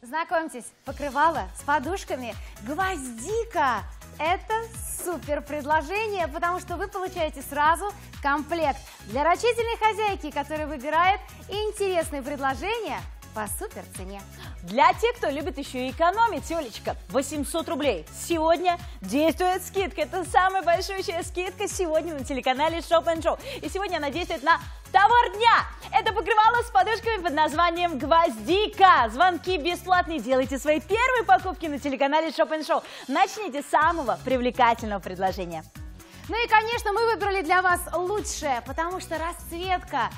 Знакомьтесь, покрывало с подушками гвоздика. Это супер предложение, потому что вы получаете сразу комплект для рачительной хозяйки, которая выбирает интересные предложения по супер цене. Для тех, кто любит еще и экономить, Олечка, 800 рублей. Сегодня действует скидка. Это самая большущая скидка сегодня на телеканале Shop Show. И сегодня она действует на товар дня. Это покрывало с подушками под названием «Гвоздика». Звонки бесплатные. Делайте свои первые покупки на телеканале Shop Show. Начните с самого привлекательного предложения. Ну и, конечно, мы выбрали для вас лучшее, потому что расцветка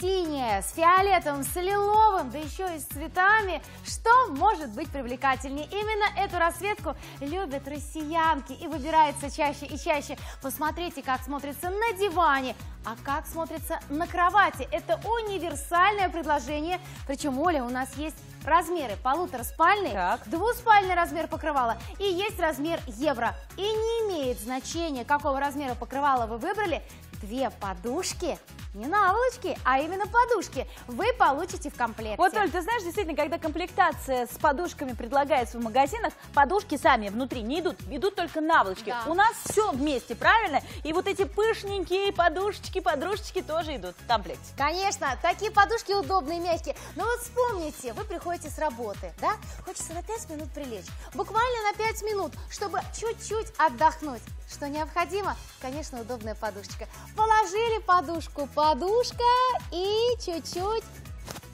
синяя, с фиолетовым, с лиловым, да еще и с цветами. Что может быть привлекательнее? Именно эту расцветку любят россиянки и выбирается чаще и чаще. Посмотрите, как смотрится на диване, а как смотрится на кровати. Это универсальное предложение, причем, Оля, у нас есть размеры полутораспальный, Так. двуспальный размер покрывала и есть размер евро. И не имеет значения, какого размера покрывала вы выбрали, две подушки, не наволочки, а именно подушки, вы получите в комплекте. Вот, Оль, ты знаешь, действительно, когда комплектация с подушками предлагается в магазинах, подушки сами внутри не идут, идут только наволочки. Да. У нас все вместе, правильно? И вот эти пышненькие подушечки, подружечки тоже идут в комплекте. Конечно, такие подушки удобные, мягкие. Но вот вспомните, вы приходите с работы, да? Хочется на 5 минут прилечь. Буквально на 5 минут, чтобы чуть-чуть отдохнуть. Что необходимо? Конечно, удобная подушечка. Положили подушку, подушка и чуть-чуть.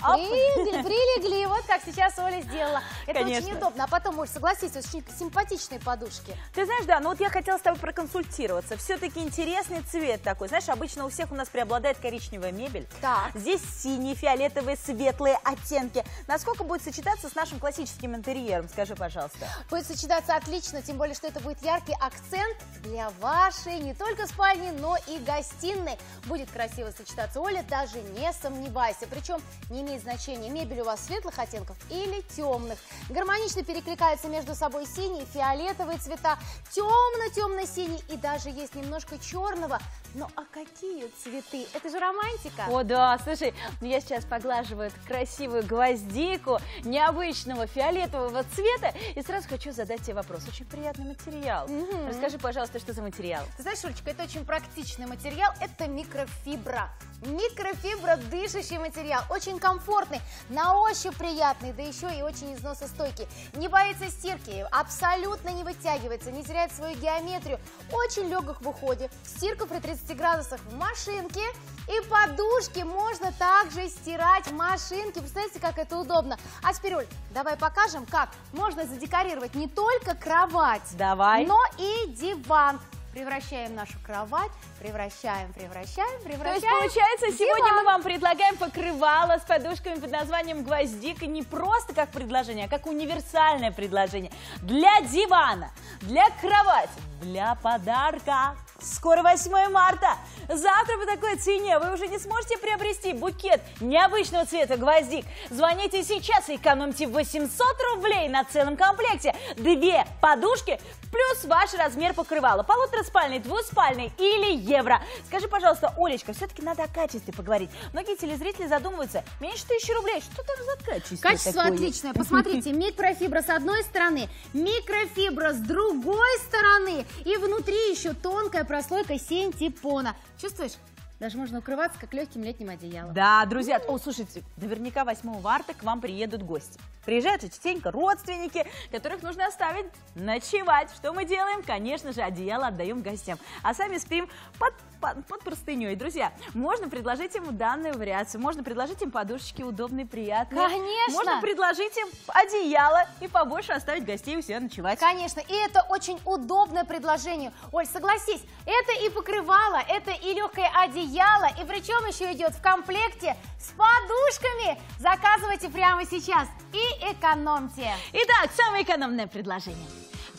Прилегли, прилегли, вот как сейчас Оля сделала. Это Конечно. очень удобно. А потом, Оль, согласись, очень симпатичные подушки. Ты знаешь, да, ну вот я хотела с тобой проконсультироваться. Все-таки интересный цвет такой. Знаешь, обычно у всех у нас преобладает коричневая мебель. Так. Здесь синие, фиолетовые, светлые оттенки. Насколько будет сочетаться с нашим классическим интерьером, скажи, пожалуйста. Будет сочетаться отлично, тем более, что это будет яркий акцент для вашей не только спальни, но и гостиной. Будет красиво сочетаться, Оля, даже не сомневайся. Причем не имеет значения, мебель у вас светлых оттенков или темных. Гармонично перекликаются между собой синие, фиолетовые цвета, темно-темно-синий и даже есть немножко черного. Но а какие цветы? Это же романтика. О, да, слушай, ну я сейчас поглаживаю красивую гвоздику необычного фиолетового цвета и сразу хочу задать тебе вопрос. Очень приятный материал. Мгм. Расскажи, пожалуйста, что за материал? Ты знаешь, Олечка, это очень практичный материал, это микрофибра. Микрофибра, дышащий материал, очень комфортный, на ощупь приятный, да еще и очень износостойкий. Не боится стирки, абсолютно не вытягивается, не теряет свою геометрию, очень легок в уходе. Стирка при 30 градусах в машинке и подушки можно также стирать в машинке. Представляете, как это удобно. А Оль, давай покажем, как можно задекорировать не только кровать, Давай. но и диван. Превращаем нашу кровать, превращаем, превращаем, То превращаем. есть, получается, в сегодня диван. мы вам предлагаем покрывало с подушками под названием «Гвоздика» не просто как предложение, а как универсальное предложение для дивана, для кровати, для подарка. Скоро 8 марта. Завтра по такой цене вы уже не сможете приобрести букет необычного цвета гвоздик. Звоните сейчас и экономьте 800 рублей на целом комплекте. Две подушки плюс ваш размер покрывала. Полутораспальный, двуспальный или евро. Скажи, пожалуйста, Олечка, все-таки надо о качестве поговорить. Многие телезрители задумываются, меньше тысячи рублей, что там за качество Качество такое? отличное. Посмотрите, микрофибра с одной стороны, микрофибра с другой стороны. И внутри еще тонкая прослойка синтепона. Чувствуешь? Даже можно укрываться, как легким летним одеялом. Да, друзья, о, слушайте, наверняка 8 марта к вам приедут гости. Приезжают же частенько родственники, которых нужно оставить ночевать. Что мы делаем? Конечно же, одеяло отдаем гостям, а сами спим под, под, под простыней. Друзья, можно предложить им данную вариацию, можно предложить им подушечки удобные, приятные. Конечно. Можно предложить им одеяло и побольше оставить гостей у себя ночевать. Конечно, и это очень удобное предложение. Оль, согласись, это и покрывало, это и легкое одеяло, и причем еще идет в комплекте с подушками. Заказывайте прямо сейчас и экономьте. Итак, самое экономное предложение.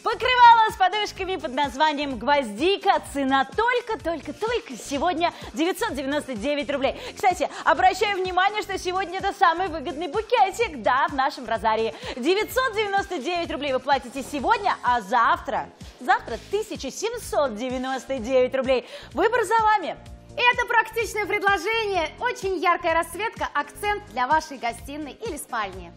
Покрывало с подушками под названием «Гвоздика». Цена только-только-только сегодня 999 рублей. Кстати, обращаю внимание, что сегодня это самый выгодный букетик, да, в нашем розарии. 999 рублей вы платите сегодня, а завтра, завтра 1799 рублей. Выбор за вами. Это практичное предложение, очень яркая расцветка, акцент для вашей гостиной или спальни.